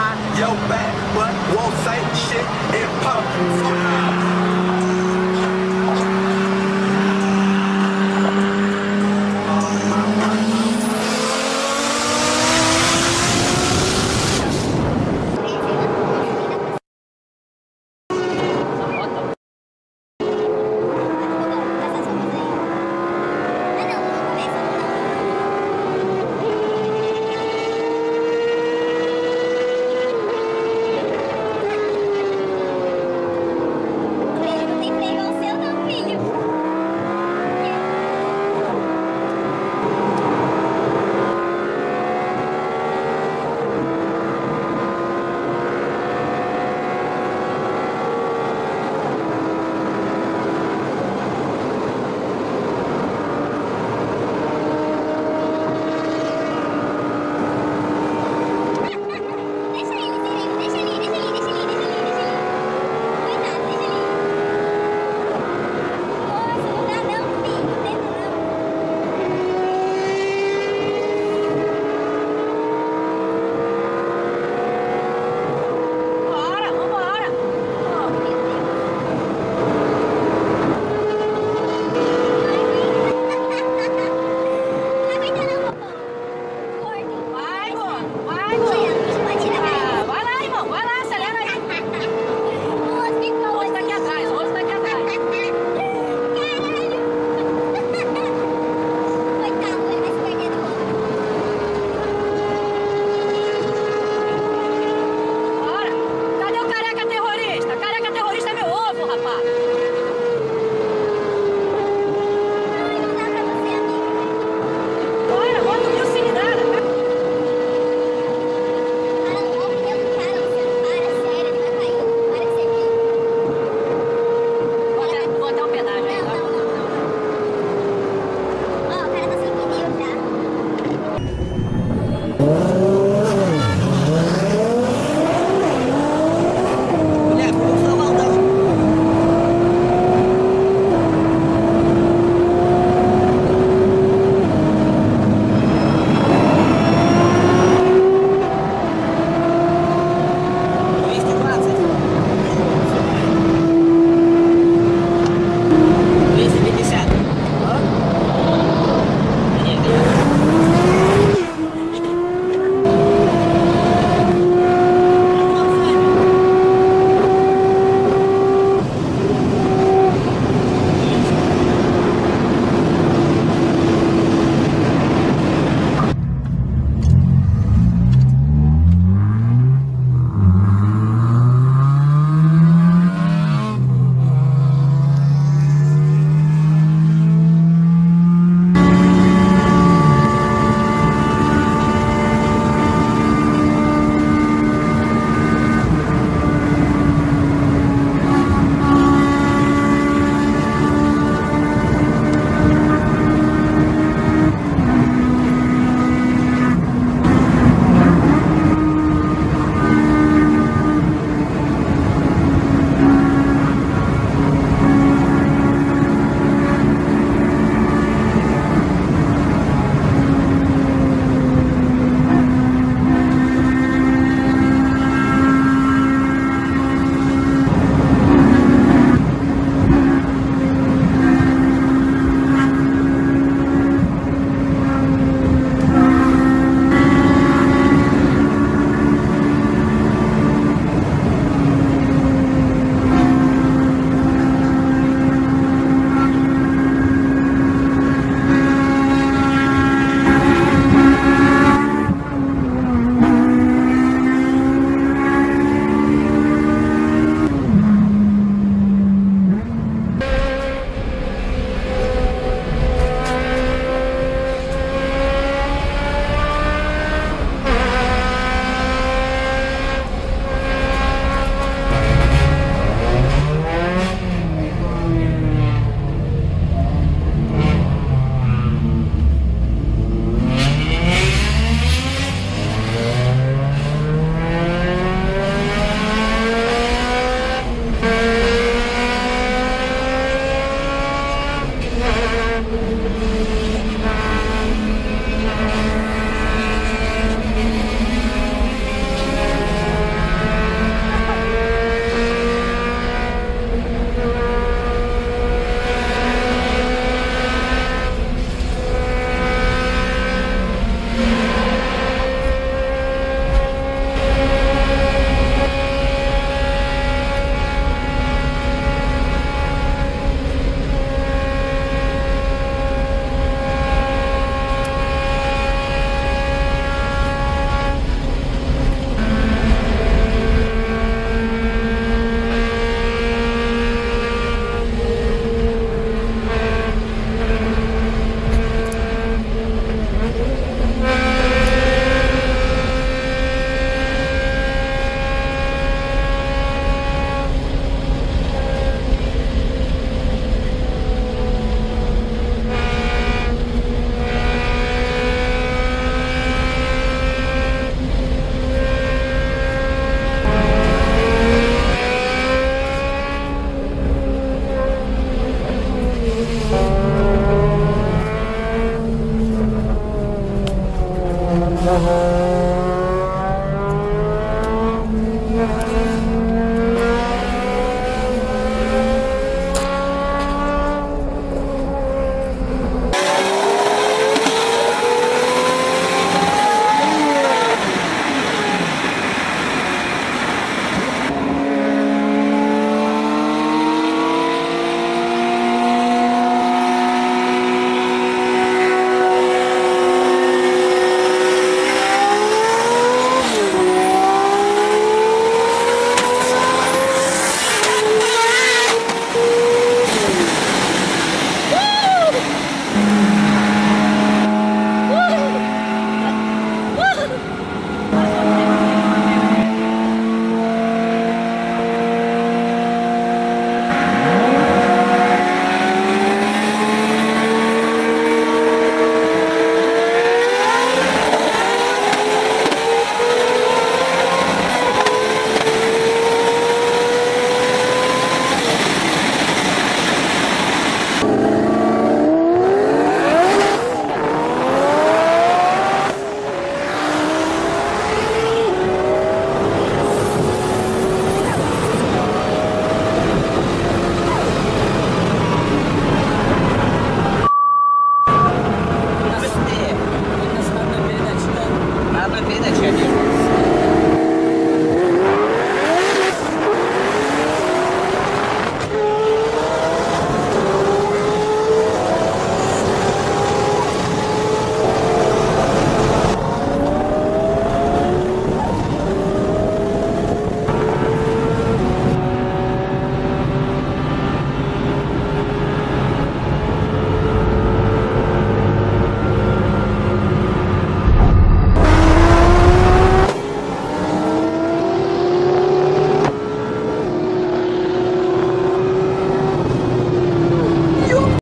behind your back, but won't say shit in public.